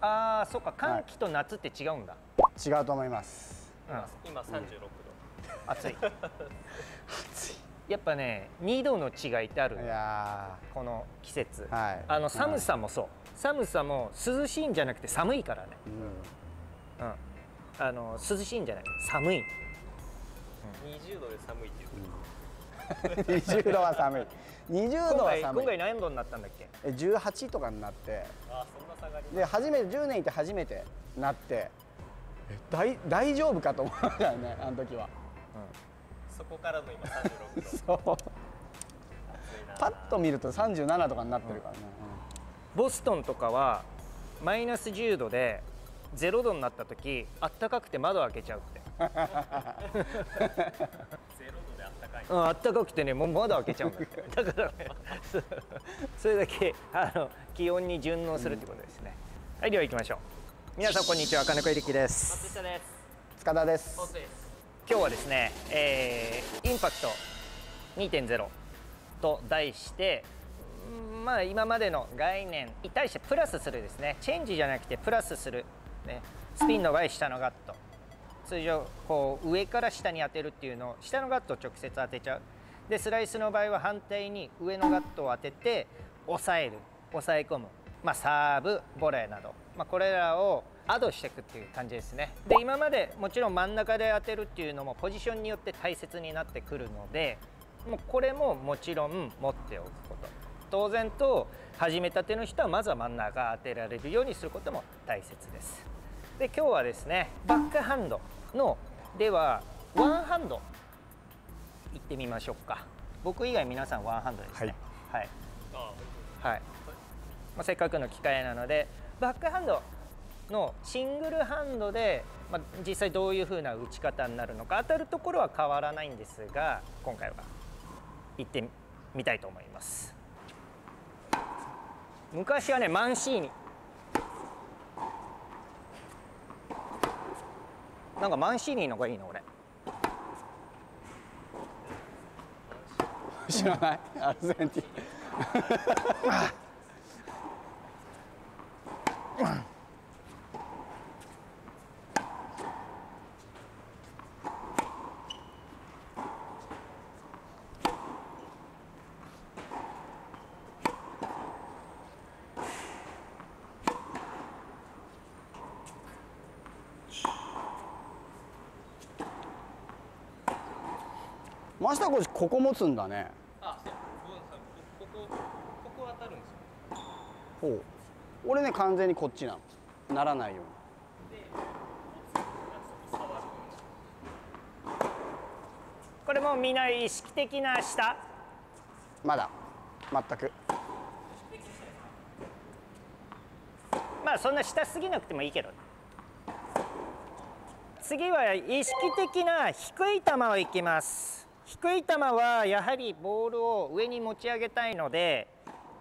ああそっか。寒気と夏って違うんだ、違うと思います。うん、今36度、暑い。やっぱね2度の違いってあるいのやこの季節、ーはい。あの寒さもそう。寒さも涼しいんじゃなくて寒いからね、うん。うん、あの涼しいんじゃない。寒い。20度で寒いっていう20度は寒い。20今回度は寒い。今回何度になったんだっけ？え18とかになって。あそんな下がり。で初めて10年いて初めてなって。え？大大丈夫かと思ったよねあの時は。そこからの今36度。そう。パッと見ると37とかになってるからね、ボストンとかはマイナス10度で0度になった時あったかくて窓開けちゃうって、0度であったかい。うん、あったかくてねもう窓開けちゃうんだ だからねそれだけあの気温に順応するってことですね、はいでは行きましょう。皆さんこんにちは。金子ゆきです。松下です。塚田です。本です。今日はですね、えーインパクト2.0と題してうんまあ今までの概念に対してプラスするですね。チェンジじゃなくてプラスする、ね、スピンの場合下のガット通常こう上から下に当てるっていうのを下のガットを直接当てちゃう。でスライスの場合は反対に上のガットを当てて抑える。抑え込む、まあ、サーブボレーなど、まあ、これらをアドしていくっていう感じですね。で今までもちろん真ん中で当てるっていうのもポジションによって大切になってくるのでもうこれももちろん持っておくこと。当然と始めたての人はまずは真ん中当てられるようにすることも大切です。で今日はですねバックハンド。のではワンハンドいってみましょうか。僕以外皆さんワンハンドですね。はい、あはい。まあ、せっかくの機会なのでバックハンドのシングルハンドで、まあ、実際どういう風な打ち方になるのか当たるところは変わらないんですが今回は行ってみたいと思います。昔はねマンシーニなんかマンシーニの方がいいの俺。知らない？アルゼンチン マスターコーチここ持つんだね。あここここ当たるんですよ。ほう俺ね完全にこっちなの。ならないように。これもみんな意識的な下。まだ。全く。まあそんな下すぎなくてもいいけど次は意識的な低い球をいきます低い球はやはりボールを上に持ち上げたいので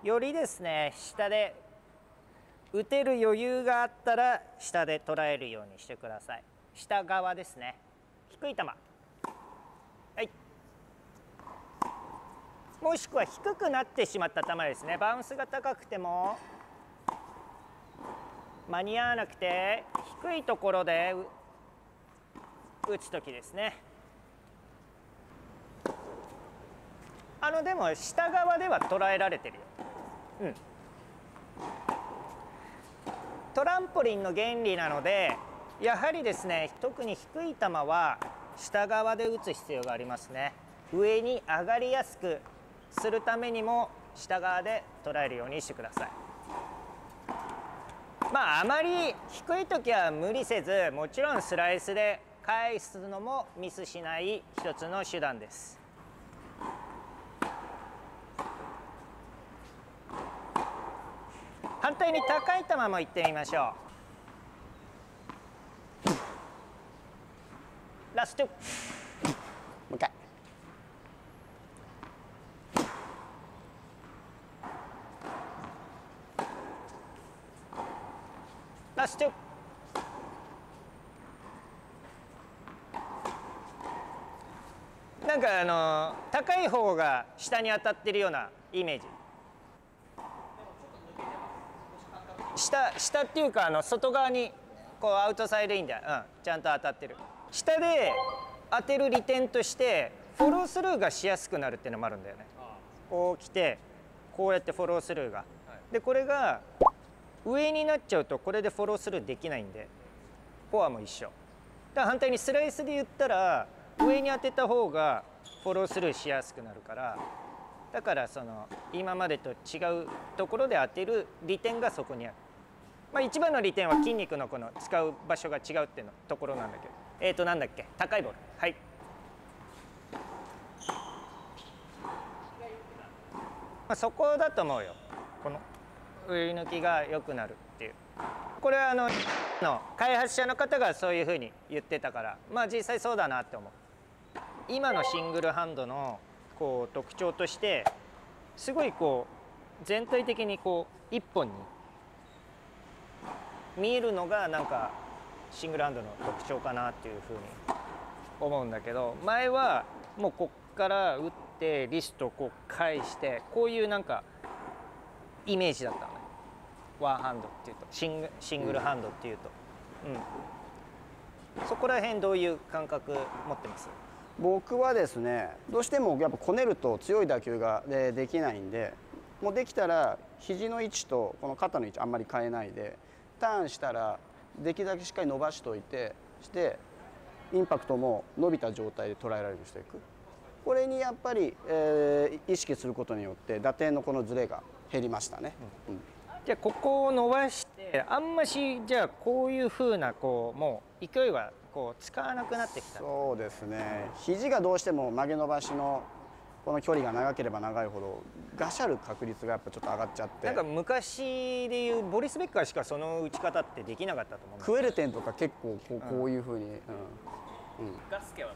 よりですね下で打てる余裕があったら下で捉えるようにしてください。下側ですね。低い球。はい。もしくは低くなってしまった球ですね。バウンスが高くても間に合わなくて低いところで打つ時ですね。あのでも下側では捉えられてるよ、うん、トランポリンの原理なのでやはりですね特に低い球は下側で打つ必要がありますね。上に上がりやすくするためにも下側で捉えるようにしてください。まああまり低い時は無理せずもちろんスライスで返すのもミスしない一つの手段です反対に高い球もいってみましょう。ラスト。もう一回。ラスト。なんかあの高い方が下に当たってるようなイメージ下下っていうかあの外側にこうアウトサイドインで、うん、ちゃんと当たってる。下で当てる利点としてフォロースルーがしやすくなるっていうのもあるんだよね。こう来てこうやってフォロースルーが、でこれが上になっちゃうとこれでフォロースルーできないんでフォアも一緒。だから反対にスライスで言ったら上に当てた方がフォロースルーしやすくなるからだからその今までと違うところで当てる利点がそこにある、まあ、一番の利点は筋肉のこの使う場所が違うっていうのところなんだけど。えっ、ー、となんだっけ？高いボール。はい。まあ、そこだと思うよ。この上抜きが良くなるっていう。これはあのの開発者の方がそういうふうに言ってたから。まあ実際そうだなって思う。今のシングルハンドのこう特徴としてすごいこう全体的にこう一本に見えるのがなんかシングルハンドの特徴かなっていうふうに思うんだけど前はもうこっから打ってリストをこう返してこういうなんかイメージだったのね。ワンハンドっていうと。シングシングルハンドっていうと、うん、そこら辺どういう感覚持ってます？僕はですねどうしてもやっぱこねると強い打球がでできないんでもうできたら肘の位置とこの肩の位置あんまり変えないでターンしたらできるだけしっかり伸ばしておいてしてインパクトも伸びた状態で捉えられるようにしていく。これにやっぱり、えー、意識することによって打点のこのズレが減りましたね、うん、じゃあここを伸ばしてあんましじゃあこういうふうなこうもう勢いはこう使わなくなってきた。そうですね。肘がどうしても曲げ伸ばしのこの距離が長ければ長いほどガシャる確率がやっぱちょっと上がっちゃって。なんか昔でいうボリス・ベッカーしかその打ち方ってできなかったと思うクエルテンとか結構こうこういうふうに、うん。うん、ガスケはど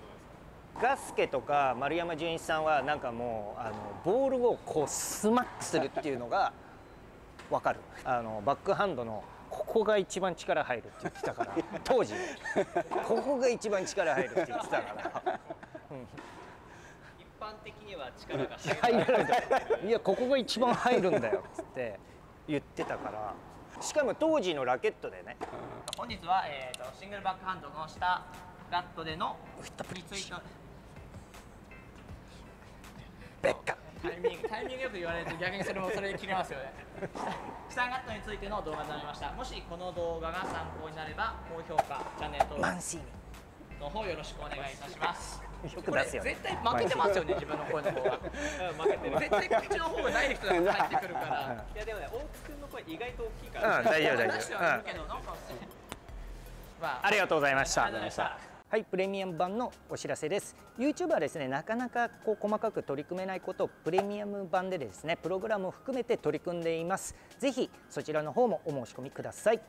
うガスケとか丸山純一さんはなんかもうあのボールをこうスマックするっていうのが分かる。あのバックハンドのここが一番力入るって言ってたから。当時ここが一番力入るって言ってたから、うん、一般的には力が 入らないいやここが一番入るんだよ。っ つって言ってたから。しかも当時のラケットでね、本日は、えーと、とシングルバックハンドの下ガットでのについてベッカ。タイミングタイミングよく言われると逆にそれもそれで切れますよね。下ガットについての動画になりました。もしこの動画が参考になれば高評価チャンネル登録の方よろしくお願いいたしますこれ絶対負けてますよね自分の声の方が負けてる絶対こっちの方がない人が入ってくるから。い。やでもね大津君の声意外と大きいから、うん、大丈夫大丈夫、まあ、ありがとうございました。はい、プレミアム版のお知らせです。YouTube はですね、なかなかこう細かく取り組めないことをプレミアム版でですね、プログラムを含めて取り組んでいます。ぜひそちらの方もお申し込みください。